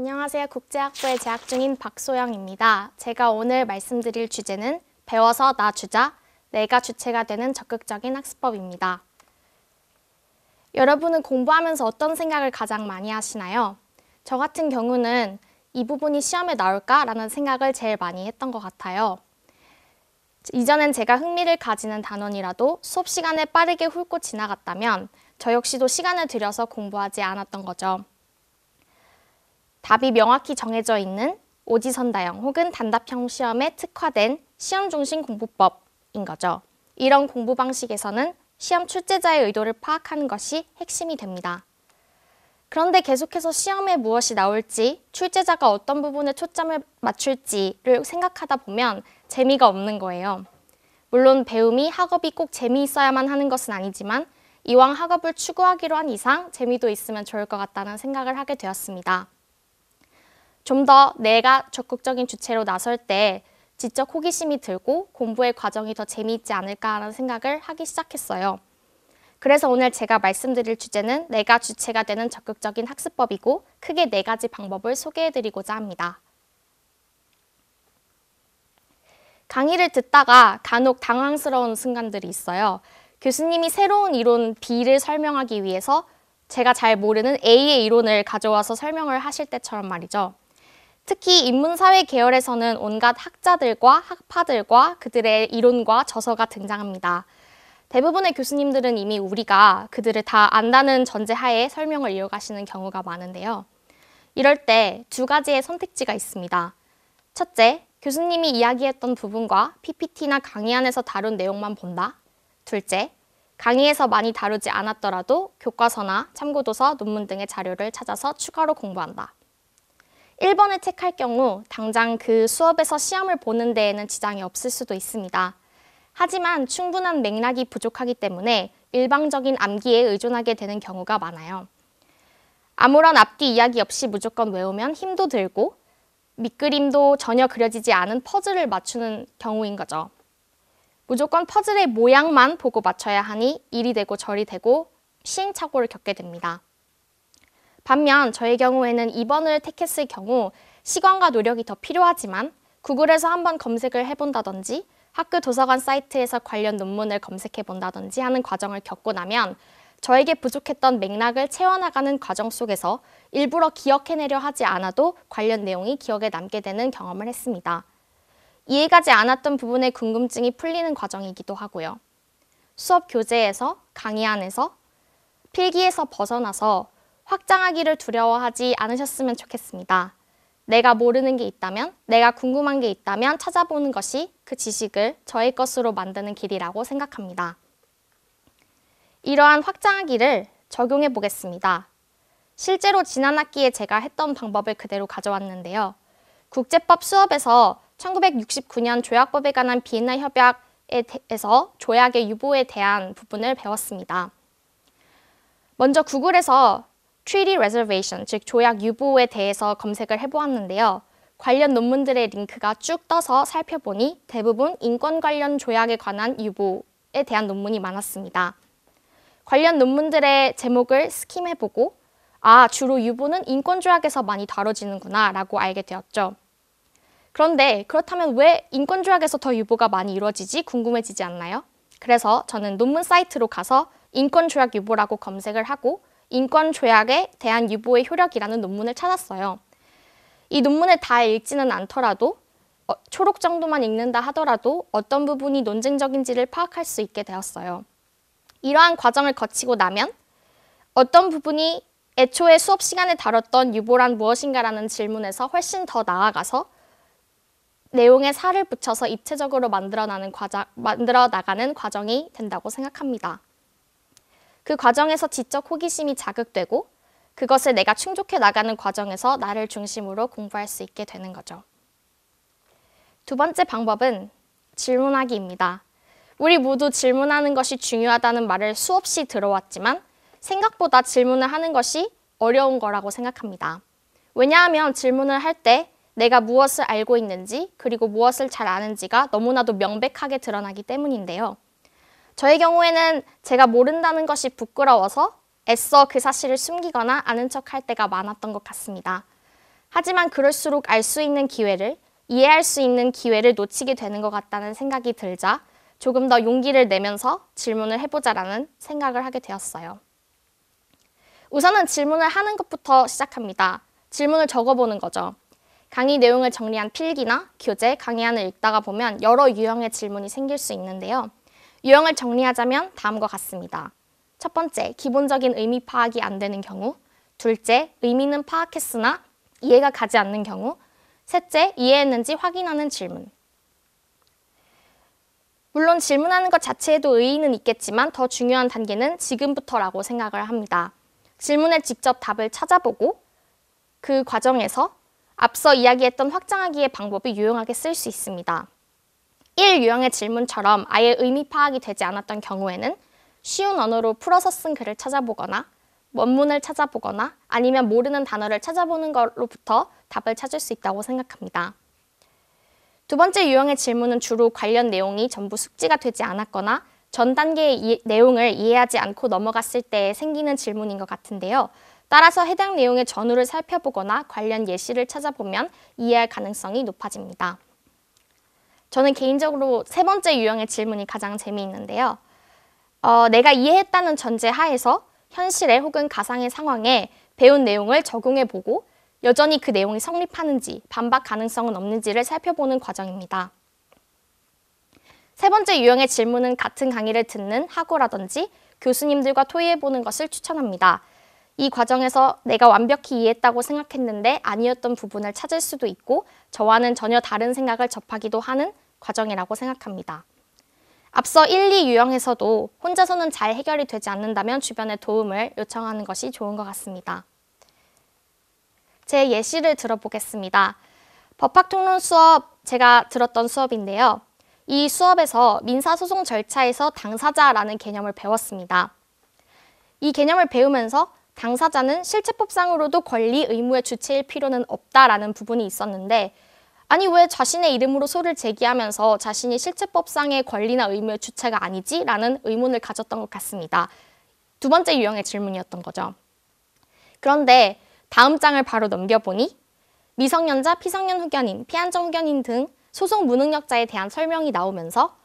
안녕하세요. 국제학부에 재학 중인 박소영입니다. 제가 오늘 말씀드릴 주제는 배워서 나 주자, 내가 주체가 되는 적극적인 학습법입니다. 여러분은 공부하면서 어떤 생각을 가장 많이 하시나요? 저 같은 경우는 이 부분이 시험에 나올까라는 생각을 제일 많이 했던 것 같아요. 이전엔 제가 흥미를 가지는 단원이라도 수업 시간에 빠르게 훑고 지나갔다면 저 역시도 시간을 들여서 공부하지 않았던 거죠. 답이 명확히 정해져 있는 오지선다형 혹은 단답형 시험에 특화된 시험 중심 공부법인 거죠. 이런 공부 방식에서는 시험 출제자의 의도를 파악하는 것이 핵심이 됩니다. 그런데 계속해서 시험에 무엇이 나올지, 출제자가 어떤 부분에 초점을 맞출지를 생각하다 보면 재미가 없는 거예요. 물론 배움이 학업이 꼭 재미있어야만 하는 것은 아니지만 이왕 학업을 추구하기로 한 이상 재미도 있으면 좋을 것 같다는 생각을 하게 되었습니다. 좀 더 내가 적극적인 주체로 나설 때 지적 호기심이 들고 공부의 과정이 더 재미있지 않을까 하는 생각을 하기 시작했어요. 그래서 오늘 제가 말씀드릴 주제는 내가 주체가 되는 적극적인 학습법이고 크게 네 가지 방법을 소개해드리고자 합니다. 강의를 듣다가 간혹 당황스러운 순간들이 있어요. 교수님이 새로운 이론 B를 설명하기 위해서 제가 잘 모르는 A의 이론을 가져와서 설명을 하실 때처럼 말이죠. 특히 인문사회 계열에서는 온갖 학자들과 학파들과 그들의 이론과 저서가 등장합니다. 대부분의 교수님들은 이미 우리가 그들을 다 안다는 전제하에 설명을 이어가시는 경우가 많은데요. 이럴 때 두 가지의 선택지가 있습니다. 첫째, 교수님이 이야기했던 부분과 PPT나 강의 안에서 다룬 내용만 본다. 둘째, 강의에서 많이 다루지 않았더라도 교과서나 참고도서, 논문 등의 자료를 찾아서 추가로 공부한다. 1번을 택할 경우 당장 그 수업에서 시험을 보는 데에는 지장이 없을 수도 있습니다. 하지만 충분한 맥락이 부족하기 때문에 일방적인 암기에 의존하게 되는 경우가 많아요. 아무런 앞뒤 이야기 없이 무조건 외우면 힘도 들고 밑그림도 전혀 그려지지 않은 퍼즐을 맞추는 경우인 거죠. 무조건 퍼즐의 모양만 보고 맞춰야 하니 일이 되고 저리 되고 시행착오를 겪게 됩니다. 반면 저의 경우에는 2번을 택했을 경우 시간과 노력이 더 필요하지만 구글에서 한번 검색을 해본다든지 학교 도서관 사이트에서 관련 논문을 검색해 본다든지 하는 과정을 겪고 나면 저에게 부족했던 맥락을 채워나가는 과정 속에서 일부러 기억해내려 하지 않아도 관련 내용이 기억에 남게 되는 경험을 했습니다. 이해가지 않았던 부분의 궁금증이 풀리는 과정이기도 하고요. 수업 교재에서, 강의 안에서, 필기에서 벗어나서 확장하기를 두려워하지 않으셨으면 좋겠습니다. 내가 모르는 게 있다면, 내가 궁금한 게 있다면 찾아보는 것이 그 지식을 저의 것으로 만드는 길이라고 생각합니다. 이러한 확장하기를 적용해 보겠습니다. 실제로 지난 학기에 제가 했던 방법을 그대로 가져왔는데요. 국제법 수업에서 1969년 조약법에 관한 비엔나 협약에서 조약의 유보에 대한 부분을 배웠습니다. 먼저 구글에서 Treaty Reservation, 즉 조약 유보에 대해서 검색을 해보았는데요. 관련 논문들의 링크가 쭉 떠서 살펴보니 대부분 인권 관련 조약에 관한 유보에 대한 논문이 많았습니다. 관련 논문들의 제목을 스킴해보고 아, 주로 유보는 인권 조약에서 많이 다뤄지는구나 라고 알게 되었죠. 그런데 그렇다면 왜 인권 조약에서 더 유보가 많이 이루어지지 궁금해지지 않나요? 그래서 저는 논문 사이트로 가서 인권 조약 유보라고 검색을 하고 인권 조약에 대한 유보의 효력이라는 논문을 찾았어요. 이 논문을 다 읽지는 않더라도 어, 초록 정도만 읽는다 하더라도 어떤 부분이 논쟁적인지를 파악할 수 있게 되었어요. 이러한 과정을 거치고 나면 어떤 부분이 애초에 수업 시간에 다뤘던 유보란 무엇인가라는 질문에서 훨씬 더 나아가서 내용에 살을 붙여서 입체적으로 만들어 나가는 과정이 된다고 생각합니다. 그 과정에서 지적 호기심이 자극되고 그것을 내가 충족해 나가는 과정에서 나를 중심으로 공부할 수 있게 되는 거죠. 두 번째 방법은 질문하기입니다. 우리 모두 질문하는 것이 중요하다는 말을 수없이 들어왔지만 생각보다 질문을 하는 것이 어려운 거라고 생각합니다. 왜냐하면 질문을 할 때 내가 무엇을 알고 있는지 그리고 무엇을 잘 아는지가 너무나도 명백하게 드러나기 때문인데요. 저의 경우에는 제가 모른다는 것이 부끄러워서 애써 그 사실을 숨기거나 아는 척 할 때가 많았던 것 같습니다. 하지만 그럴수록 알 수 있는 기회를, 이해할 수 있는 기회를 놓치게 되는 것 같다는 생각이 들자 조금 더 용기를 내면서 질문을 해보자라는 생각을 하게 되었어요. 우선은 질문을 하는 것부터 시작합니다. 질문을 적어보는 거죠. 강의 내용을 정리한 필기나 교재, 강의안을 읽다가 보면 여러 유형의 질문이 생길 수 있는데요. 유형을 정리하자면 다음과 같습니다. 첫 번째, 기본적인 의미 파악이 안 되는 경우. 둘째, 의미는 파악했으나 이해가 가지 않는 경우. 셋째, 이해했는지 확인하는 질문. 물론 질문하는 것 자체에도 의의는 있겠지만 더 중요한 단계는 지금부터라고 생각을 합니다. 질문에 직접 답을 찾아보고 그 과정에서 앞서 이야기했던 확장하기의 방법이 유용하게 쓸 수 있습니다. 1 유형의 질문처럼 아예 의미 파악이 되지 않았던 경우에는 쉬운 언어로 풀어서 쓴 글을 찾아보거나 원문을 찾아보거나 아니면 모르는 단어를 찾아보는 걸로부터 답을 찾을 수 있다고 생각합니다. 두 번째 유형의 질문은 주로 관련 내용이 전부 숙지가 되지 않았거나 전 단계의 이, 내용을 이해하지 않고 넘어갔을 때 생기는 질문인 것 같은데요. 따라서 해당 내용의 전후를 살펴보거나 관련 예시를 찾아보면 이해할 가능성이 높아집니다. 저는 개인적으로 세 번째 유형의 질문이 가장 재미있는데요. 어, 내가 이해했다는 전제 하에서 현실에 혹은 가상의 상황에 배운 내용을 적용해 보고 여전히 그 내용이 성립하는지 반박 가능성은 없는지를 살펴보는 과정입니다. 세 번째 유형의 질문은 같은 강의를 듣는 학우라든지 교수님들과 토의해 보는 것을 추천합니다. 이 과정에서 내가 완벽히 이해했다고 생각했는데 아니었던 부분을 찾을 수도 있고 저와는 전혀 다른 생각을 접하기도 하는 과정이라고 생각합니다. 앞서 1, 2 유형에서도 혼자서는 잘 해결이 되지 않는다면 주변의 도움을 요청하는 것이 좋은 것 같습니다. 제 예시를 들어보겠습니다. 법학통론 수업 제가 들었던 수업인데요. 이 수업에서 민사소송 절차에서 당사자라는 개념을 배웠습니다. 이 개념을 배우면서 당사자는 실체법상으로도 권리 의무의 주체일 필요는 없다라는 부분이 있었는데 아니 왜 자신의 이름으로 소를 제기하면서 자신이 실체법상의 권리나 의무의 주체가 아니지? 라는 의문을 가졌던 것 같습니다. 두 번째 유형의 질문이었던 거죠. 그런데 다음 장을 바로 넘겨보니 미성년자, 피성년 후견인, 피한정 후견인 등 소송 무능력자에 대한 설명이 나오면서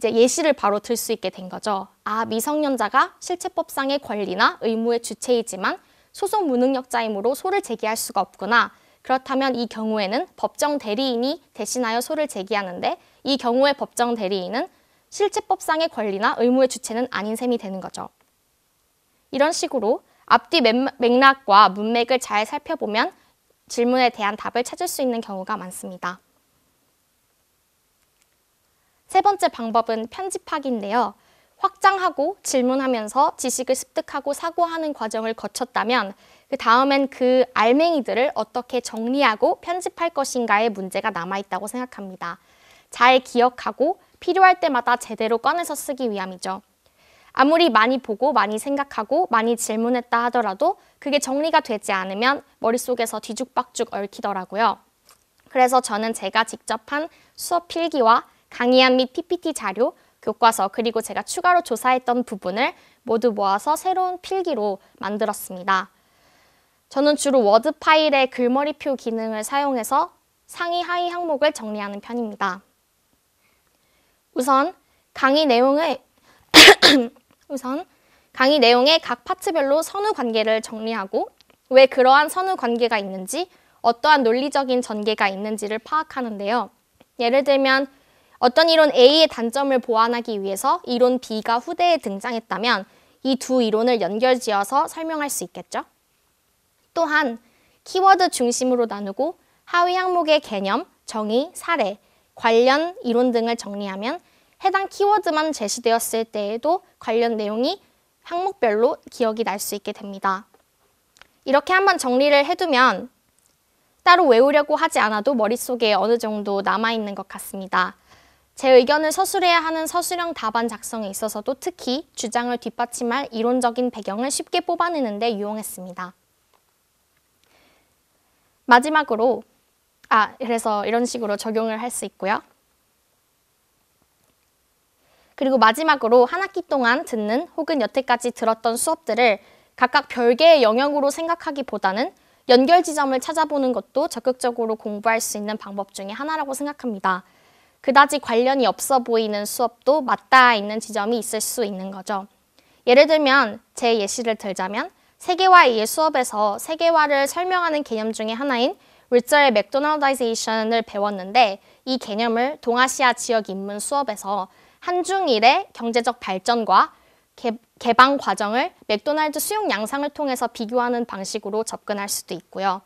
이제 예시를 바로 들 수 있게 된 거죠. 아, 미성년자가 실체법상의 권리나 의무의 주체이지만 소송 무능력자이므로 소를 제기할 수가 없구나. 그렇다면 이 경우에는 법정 대리인이 대신하여 소를 제기하는데 이 경우의 법정 대리인은 실체법상의 권리나 의무의 주체는 아닌 셈이 되는 거죠. 이런 식으로 앞뒤 맥락과 문맥을 잘 살펴보면 질문에 대한 답을 찾을 수 있는 경우가 많습니다. 세 번째 방법은 편집하기인데요. 확장하고 질문하면서 지식을 습득하고 사고하는 과정을 거쳤다면 그 다음엔 그 알맹이들을 어떻게 정리하고 편집할 것인가의 문제가 남아있다고 생각합니다. 잘 기억하고 필요할 때마다 제대로 꺼내서 쓰기 위함이죠. 아무리 많이 보고 많이 생각하고 많이 질문했다 하더라도 그게 정리가 되지 않으면 머릿속에서 뒤죽박죽 얽히더라고요. 그래서 저는 제가 직접 한 수업 필기와 강의안 및 PPT 자료, 교과서 그리고 제가 추가로 조사했던 부분을 모두 모아서 새로운 필기로 만들었습니다. 저는 주로 워드 파일의 글머리표 기능을 사용해서 상위 하위 항목을 정리하는 편입니다. 우선 강의 내용의 우선 강의 내용의 각 파트별로 선후 관계를 정리하고 왜 그러한 선후 관계가 있는지 어떠한 논리적인 전개가 있는지를 파악하는데요. 예를 들면 어떤 이론 A의 단점을 보완하기 위해서 이론 B가 후대에 등장했다면 이 두 이론을 연결지어서 설명할 수 있겠죠. 또한 키워드 중심으로 나누고 하위 항목의 개념, 정의, 사례, 관련 이론 등을 정리하면 해당 키워드만 제시되었을 때에도 관련 내용이 항목별로 기억이 날 수 있게 됩니다. 이렇게 한번 정리를 해두면 따로 외우려고 하지 않아도 머릿속에 어느 정도 남아있는 것 같습니다. 제 의견을 서술해야 하는 서술형 답안 작성에 있어서도 특히 주장을 뒷받침할 이론적인 배경을 쉽게 뽑아내는 데 유용했습니다. 마지막으로 아 그래서 이런 식으로 적용을 할 수 있고요. 그리고 마지막으로 한 학기 동안 듣는 혹은 여태까지 들었던 수업들을 각각 별개의 영역으로 생각하기보다는 연결 지점을 찾아보는 것도 적극적으로 공부할 수 있는 방법 중에 하나라고 생각합니다. 그다지 관련이 없어 보이는 수업도 맞닿아 있는 지점이 있을 수 있는 거죠. 예를 들면 제 예시를 들자면 세계화 2의 수업에서 세계화를 설명하는 개념 중에 하나인 리처의 맥도날다이제이션을 배웠는데 이 개념을 동아시아 지역 인문 수업에서 한중일의 경제적 발전과 개, 개방 과정을 맥도날드 수용 양상을 통해서 비교하는 방식으로 접근할 수도 있고요.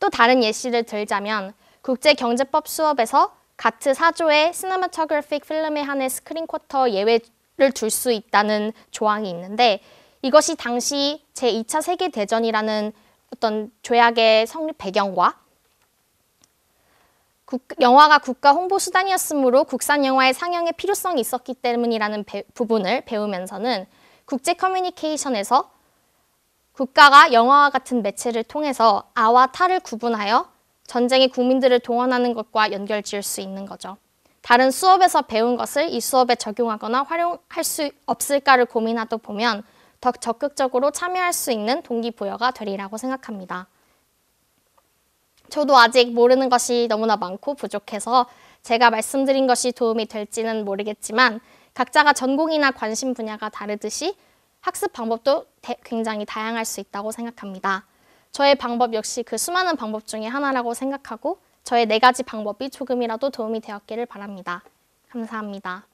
또 다른 예시를 들자면 국제경제법 수업에서 GATT 4조의 cinematographic film에 한해 스크린 쿼터 예외를 둘 수 있다는 조항이 있는데 이것이 당시 제2차 세계대전이라는 어떤 조약의 성립 배경과 국, 영화가 국가 홍보 수단이었으므로 국산 영화의 상영의 필요성이 있었기 때문이라는 배, 부분을 배우면서는 국제 커뮤니케이션에서 국가가 영화와 같은 매체를 통해서 아와 타를 구분하여 전쟁의 국민들을 동원하는 것과 연결 지을 수 있는 거죠. 다른 수업에서 배운 것을 이 수업에 적용하거나 활용할 수 없을까를 고민하다 보면 더 적극적으로 참여할 수 있는 동기부여가 되리라고 생각합니다. 저도 아직 모르는 것이 너무나 많고 부족해서 제가 말씀드린 것이 도움이 될지는 모르겠지만 각자가 전공이나 관심 분야가 다르듯이 학습 방법도 대- 굉장히 다양할 수 있다고 생각합니다. 저의 방법 역시 그 수많은 방법 중에 하나라고 생각하고 저의 네 가지 방법이 조금이라도 도움이 되었기를 바랍니다. 감사합니다.